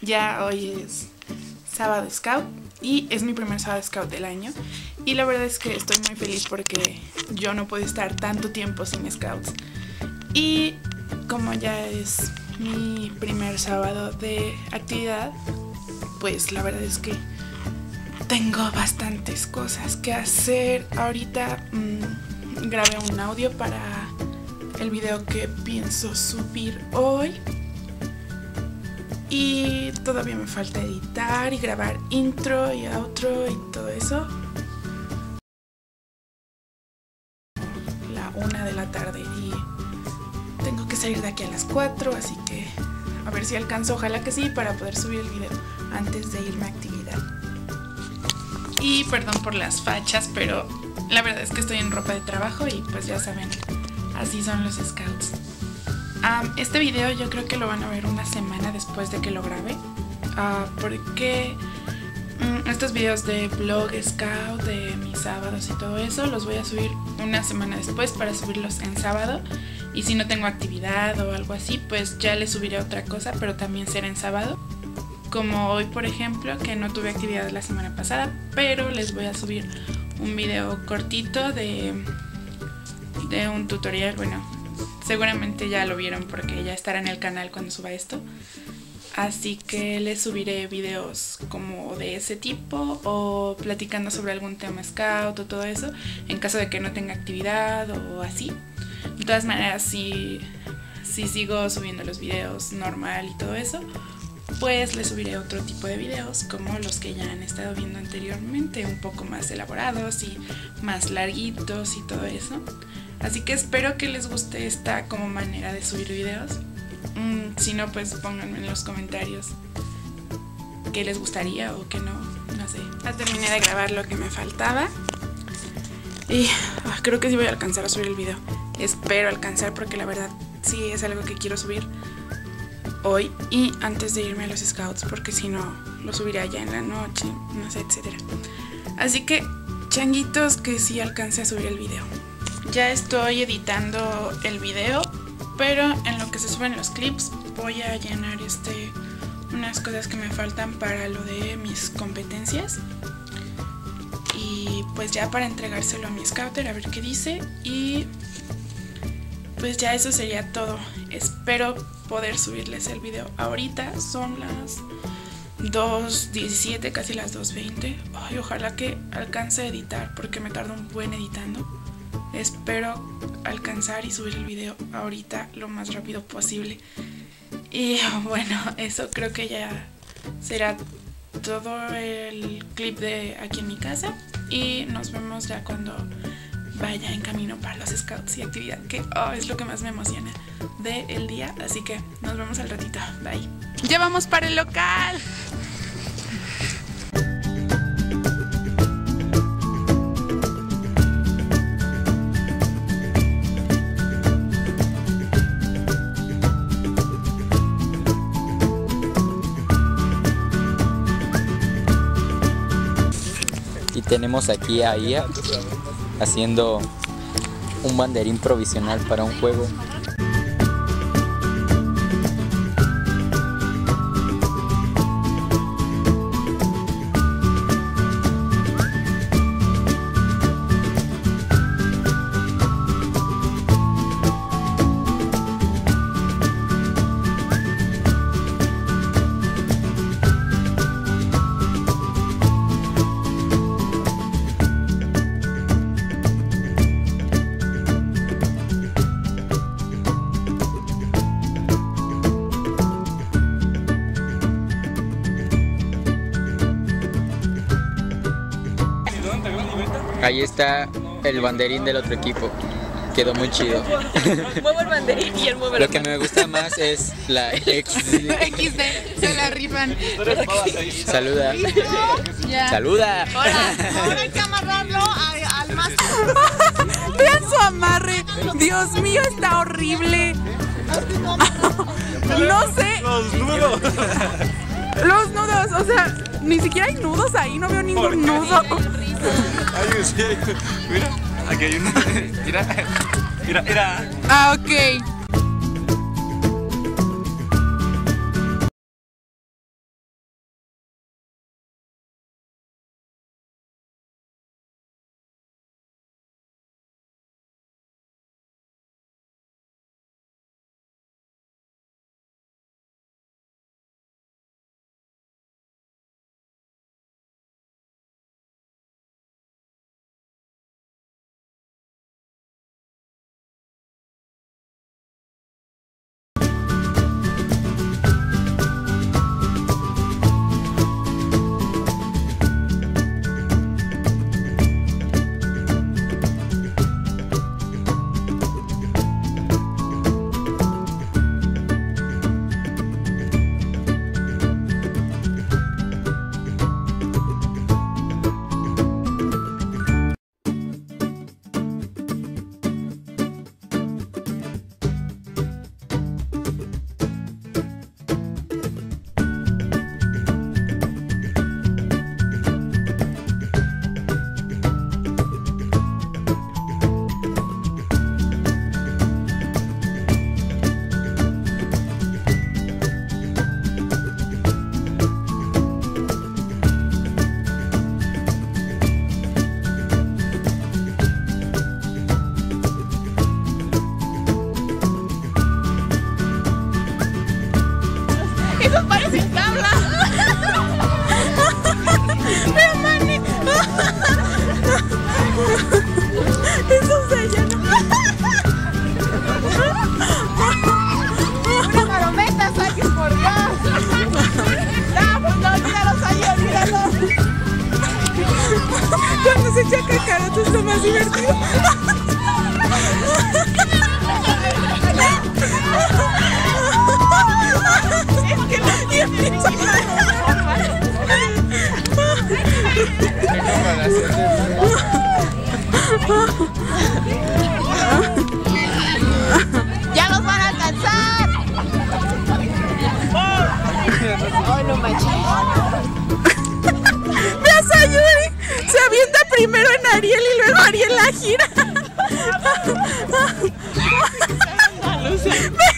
Ya hoy es sábado scout y es mi primer sábado scout del año. Y la verdad es que estoy muy feliz porque yo no puedo estar tanto tiempo sin scouts. Y como ya es mi primer sábado de actividad pues la verdad es que tengo bastantes cosas que hacer. Ahorita mmm, grabé un audio para el video que pienso subir hoy y todavía me falta editar y grabar intro y outro y todo eso. La una de la tarde y tengo que salir de aquí a las 4, así que a ver si alcanzo, ojalá que sí, para poder subir el video antes de irme a actividad. Y perdón por las fachas, pero la verdad es que estoy en ropa de trabajo y pues ya saben, así son los scouts este video yo creo que lo van a ver una semana después de que lo grabe. Uh, porque um, estos videos de blog scout, de mis sábados y todo eso, los voy a subir una semana después para subirlos en sábado. Y si no tengo actividad o algo así, pues ya les subiré otra cosa, pero también será en sábado. Como hoy, por ejemplo, que no tuve actividad la semana pasada, pero les voy a subir un video cortito de, de un tutorial, bueno, Seguramente ya lo vieron porque ya estará en el canal cuando suba esto. Así que les subiré videos como de ese tipo o platicando sobre algún tema scout o todo eso en caso de que no tenga actividad o así. De todas maneras, si, si sigo subiendo los videos normal y todo eso, pues les subiré otro tipo de videos como los que ya han estado viendo anteriormente, un poco más elaborados y más larguitos y todo eso. Así que espero que les guste esta como manera de subir videos. Mm, si no, pues pónganme en los comentarios qué les gustaría o qué no, no sé. Ya terminé de grabar lo que me faltaba. Y ah, creo que sí voy a alcanzar a subir el video. Espero alcanzar porque la verdad sí es algo que quiero subir hoy y antes de irme a los scouts porque si no lo subiré ya en la noche, no sé, etcétera. Así que changuitos que sí alcance a subir el video. Ya estoy editando el video, pero en lo que se suben los clips voy a llenar este unas cosas que me faltan para lo de mis competencias. Y pues ya para entregárselo a mi scouter a ver qué dice y pues ya eso sería todo. Espero poder subirles el video ahorita. Son las 2.17, casi las 2.20. Ay, ojalá que alcance a editar porque me tardo un buen editando. Espero alcanzar y subir el video ahorita lo más rápido posible. Y bueno, eso creo que ya será todo el clip de aquí en mi casa. Y nos vemos ya cuando vaya en camino para los scouts y actividad, que oh, es lo que más me emociona del día. Así que nos vemos al ratito. Bye. Ya vamos para el local. Tenemos aquí a IA haciendo un banderín provisional para un juego Ahí está el banderín del otro equipo. Quedó muy chido. Muevo el banderín y él mueve Lo que me gusta más es la XD. XD, se la rifan. Saluda. Saluda. Hola. Ahora hay que amarrarlo al más. Vean su amarre. Dios mío, está horrible. No sé. Los nudos. Los nudos, o sea, ni siquiera hay nudos ahí, no veo ningún nudo. Mira, aquí hay uno. Mira, mira, mira. Ah, ok. más divertido. Primero en Ariel y luego Ariel la gira.